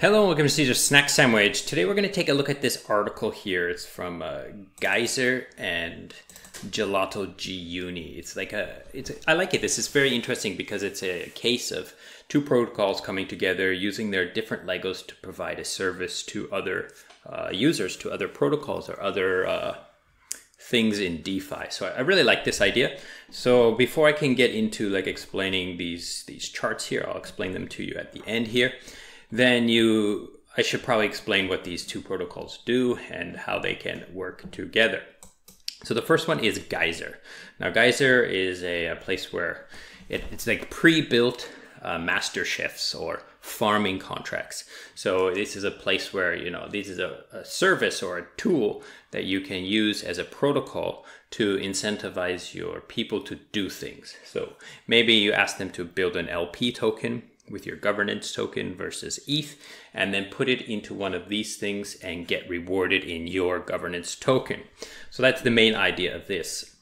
Hello, and welcome to Ceazor's Snack Sandwich. Today we're going to take a look at this article here. It's from uh, GYSR and Gelato G Uni. It's like a, it's a, I like it. This is very interesting because it's a case of two protocols coming together using their different Legos to provide a service to other uh, users, to other protocols or other uh, things in DeFi. So I really like this idea. So before I can get into like explaining these these charts here, I'll explain them to you at the end here then you I should probably explain what these two protocols do and how they can work together. So the first one is GYSR. Now GYSR is a, a place where it, it's like pre-built uh, MasterChefs or farming contracts. So this is a place where, you know, this is a, a service or a tool that you can use as a protocol to incentivize your people to do things. So maybe you ask them to build an LP token with your governance token versus ETH, and then put it into one of these things and get rewarded in your governance token. So that's the main idea of this.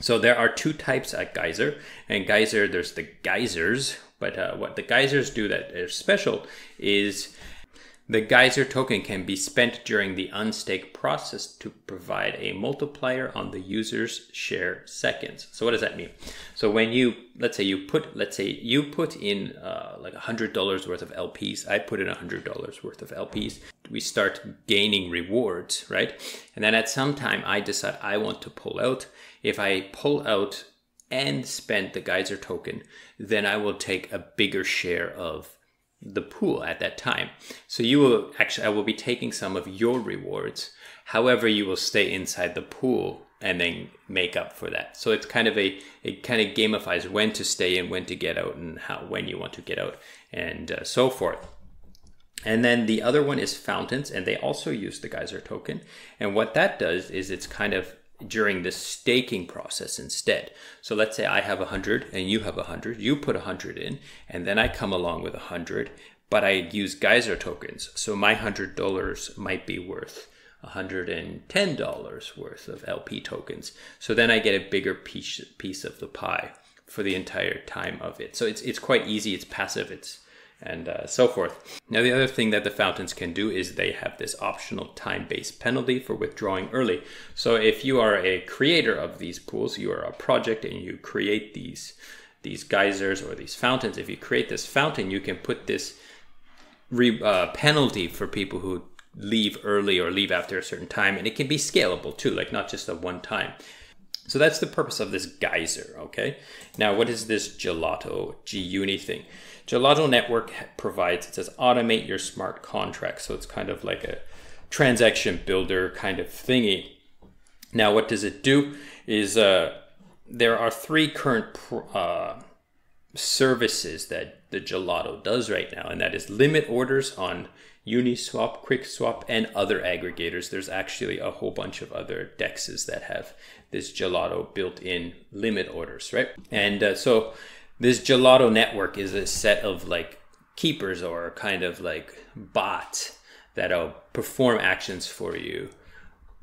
So there are two types at GYSR, and GYSR, there's the geysers, but uh, what the geysers do that is special is the GYSR token can be spent during the unstake process to provide a multiplier on the user's share seconds. So what does that mean? So when you, let's say you put, let's say you put in uh, like a hundred dollars worth of LPs, I put in a hundred dollars worth of LPs. We start gaining rewards, right? And then at some time I decide I want to pull out. If I pull out and spend the GYSR token, then I will take a bigger share of the pool at that time. So you will actually, I will be taking some of your rewards. However, you will stay inside the pool and then make up for that. So it's kind of a, it kind of gamifies when to stay and when to get out and how, when you want to get out and uh, so forth. And then the other one is fountains, and they also use the GYSR token. And what that does is it's kind of during the staking process instead. So let's say I have 100 and you have 100, you put 100 in, and then I come along with 100, but I use GYSR tokens. So my $100 might be worth $110 worth of LP tokens. So then I get a bigger piece, piece of the pie for the entire time of it. So it's, it's quite easy, it's passive, it's and uh, so forth. Now, the other thing that the fountains can do is they have this optional time-based penalty for withdrawing early. So if you are a creator of these pools, you are a project and you create these, these geysers or these fountains, if you create this fountain, you can put this re, uh, penalty for people who leave early or leave after a certain time. And it can be scalable too, like not just a one time. So that's the purpose of this geyser, okay? Now, what is this gelato G-Uni thing? Gelato Network provides, it says automate your smart contracts. So it's kind of like a transaction builder kind of thingy. Now, what does it do is uh, there are three current uh, services that the Gelato does right now, and that is limit orders on Uniswap, QuickSwap, and other aggregators. There's actually a whole bunch of other dexes that have this gelato built in limit orders, right? And uh, so this gelato network is a set of like keepers or kind of like bots that'll perform actions for you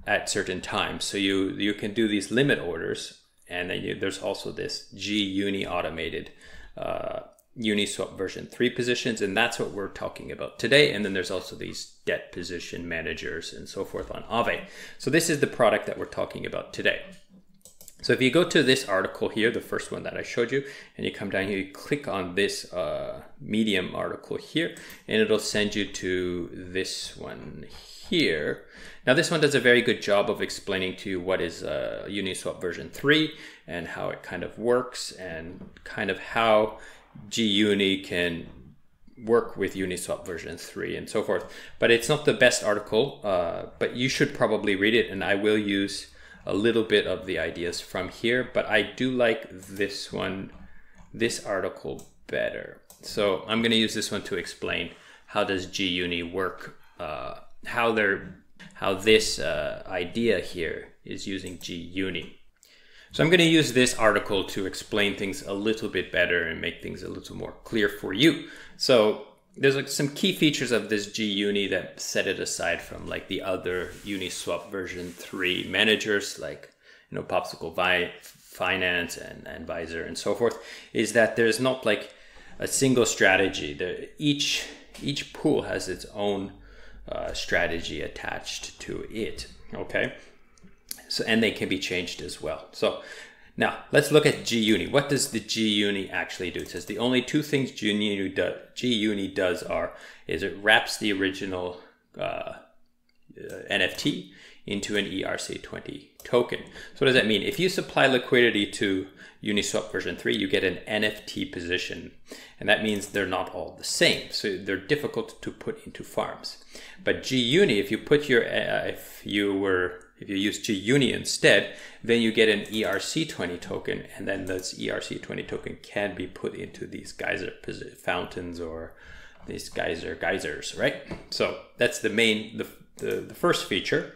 at certain times. So you you can do these limit orders, and then you, there's also this G Uni automated uh, Uniswap version 3 positions, and that's what we're talking about today. And then there's also these debt position managers and so forth on Aave. So this is the product that we're talking about today. So if you go to this article here, the first one that I showed you, and you come down here, you click on this uh, Medium article here, and it'll send you to this one here. Now this one does a very good job of explaining to you what is uh, Uniswap version 3 and how it kind of works and kind of how GUni can work with Uniswap version 3 and so forth. But it's not the best article, uh, but you should probably read it and I will use a little bit of the ideas from here, but I do like this one, this article better. So I'm going to use this one to explain how does GUni work, uh, how they're, how this uh, idea here is using GUni. So I'm going to use this article to explain things a little bit better and make things a little more clear for you. So there's like some key features of this GUni that set it aside from like the other Uniswap version 3 managers like you know Popsicle Vi Finance and, and Visor and so forth is that there's not like a single strategy. The, each each pool has its own uh, strategy attached to it. Okay, so and they can be changed as well. So now let's look at GUnit. What does the GUnit actually do? It says the only two things GUnit, do, does are is it wraps the original uh, uh, NFT into an ERC20 token. So what does that mean? If you supply liquidity to Uniswap version 3, you get an NFT position. And that means they're not all the same. So they're difficult to put into farms. But GUnit, if you put your, uh, if you were, if you use GUnit instead, then you get an ERC20 token. And then this ERC20 token can be put into these geyser fountains or these geyser geysers, right? So that's the main, the, the, the first feature.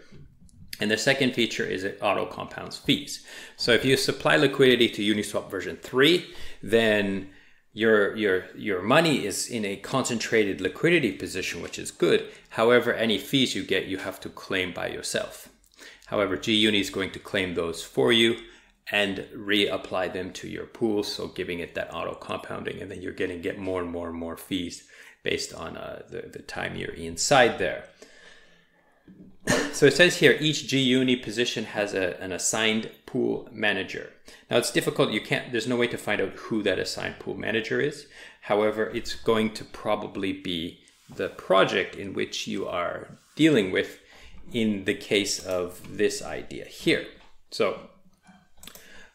And the second feature is it auto compounds fees. So if you supply liquidity to Uniswap version 3, then your your your money is in a concentrated liquidity position, which is good. However, any fees you get, you have to claim by yourself. However, GUni is going to claim those for you and reapply them to your pool, so giving it that auto compounding, and then you're getting get more and more and more fees based on uh, the, the time you're inside there. So it says here each GUni position has a, an assigned pool manager. Now it's difficult, you can't, there's no way to find out who that assigned pool manager is. However, it's going to probably be the project in which you are dealing with in the case of this idea here. So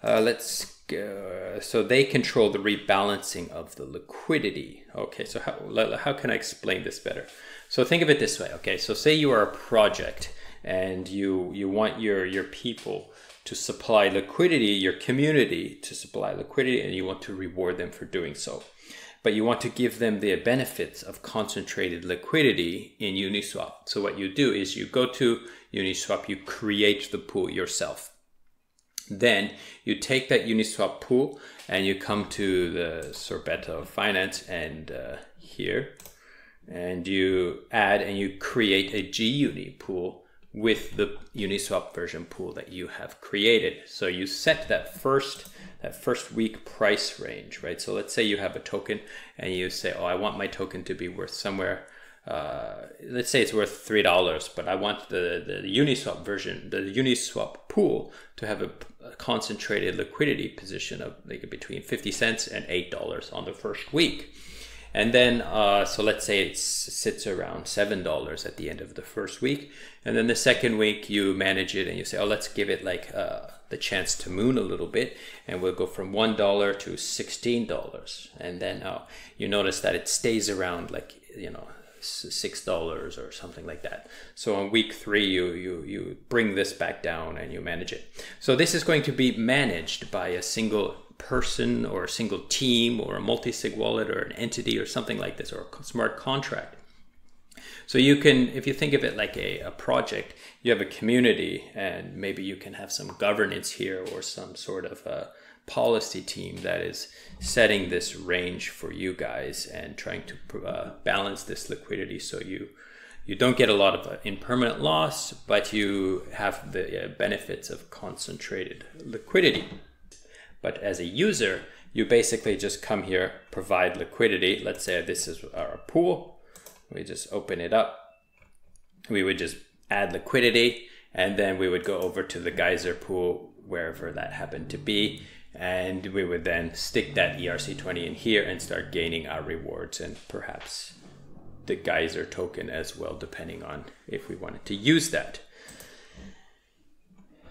uh, let's go. So they control the rebalancing of the liquidity. Okay, so how, how can I explain this better? So think of it this way. Okay, so say you are a project and you you want your your people to supply liquidity, your community to supply liquidity, and you want to reward them for doing so. But you want to give them the benefits of concentrated liquidity in Uniswap. So what you do is you go to Uniswap, you create the pool yourself. Then you take that Uniswap pool and you come to the Sorbetto Finance and uh, here, and you add and you create a GUni pool with the Uniswap version pool that you have created. So you set that first that first week price range, right? So let's say you have a token and you say, oh, I want my token to be worth somewhere. Uh, let's say it's worth three dollars, but I want the, the Uniswap version, the Uniswap pool, to have a, a concentrated liquidity position of like between fifty cents and eight dollars on the first week. And then, uh, so let's say it sits around $7 at the end of the first week. And then the second week you manage it and you say, oh, let's give it like uh, the chance to moon a little bit. And we'll go from $1 to $16. And then uh, you notice that it stays around like, you know, six dollars or something like that. So on week three, you you you bring this back down and you manage it. So this is going to be managed by a single person or a single team or a multi-sig wallet or an entity or something like this or a smart contract. So you can, if you think of it like a, a project, you have a community and maybe you can have some governance here or some sort of a policy team that is setting this range for you guys and trying to uh, balance this liquidity so you you don't get a lot of uh, impermanent loss, but you have the uh, benefits of concentrated liquidity. But as a user, you basically just come here, provide liquidity. Let's say this is our pool. We just open it up. We would just add liquidity and then we would go over to the geyser pool, wherever that happened to be. And we would then stick that ERC20 in here and start gaining our rewards and perhaps the GYSR token as well, depending on if we wanted to use that.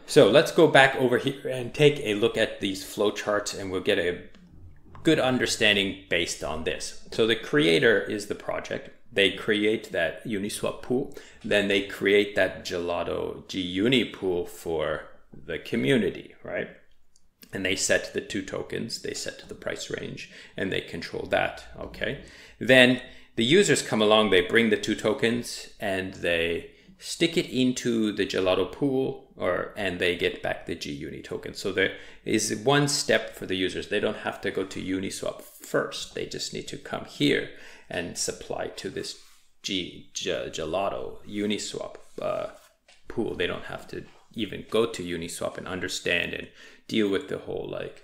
So let's go back over here and take a look at these flowcharts and we'll get a good understanding based on this. So the creator is the project. They create that Uniswap pool. Then they create that Gelato GUnit pool for the community, right? And they set the two tokens, they set the price range, and they control that, okay? Then the users come along, they bring the two tokens, and they stick it into the gelato pool or and they get back the GUnit token. So there is one step for the users. They don't have to go to Uniswap first. They just need to come here and supply to this G, gelato Uniswap uh, pool. They don't have to even go to Uniswap and understand and deal with the whole like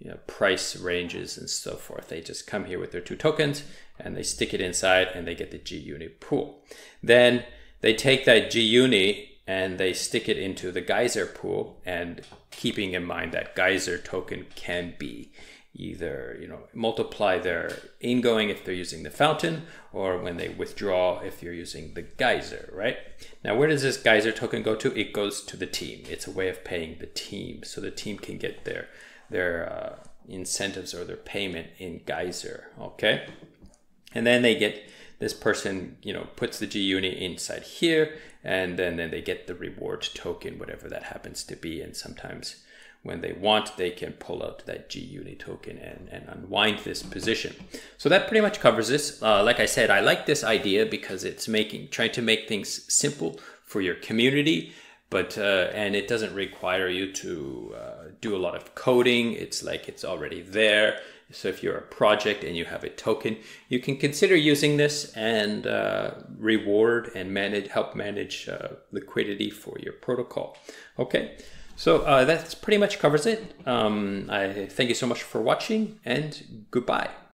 you know, price ranges and so forth. They just come here with their two tokens and they stick it inside and they get the GUnit pool. Then they take that GUnit and they stick it into the Geyser pool and keeping in mind that GYSR token can be either you know multiply their ingoing if they're using the fountain or when they withdraw if you're using the geyser right? Now where does this GYSR token go to? It goes to the team. It's a way of paying the team so the team can get their their uh, incentives or their payment in GYSR okay? And then they get this person you know puts the GUnit inside here and then, then they get the reward token whatever that happens to be and sometimes when they want, they can pull out that GUnit token and, and unwind this position. So that pretty much covers this. Uh, like I said, I like this idea because it's making trying to make things simple for your community, but uh, and it doesn't require you to uh, do a lot of coding. It's like it's already there. So if you're a project and you have a token, you can consider using this and uh, reward and manage, help manage uh, liquidity for your protocol. Okay. So uh, that pretty much covers it. Um, I thank you so much for watching and goodbye.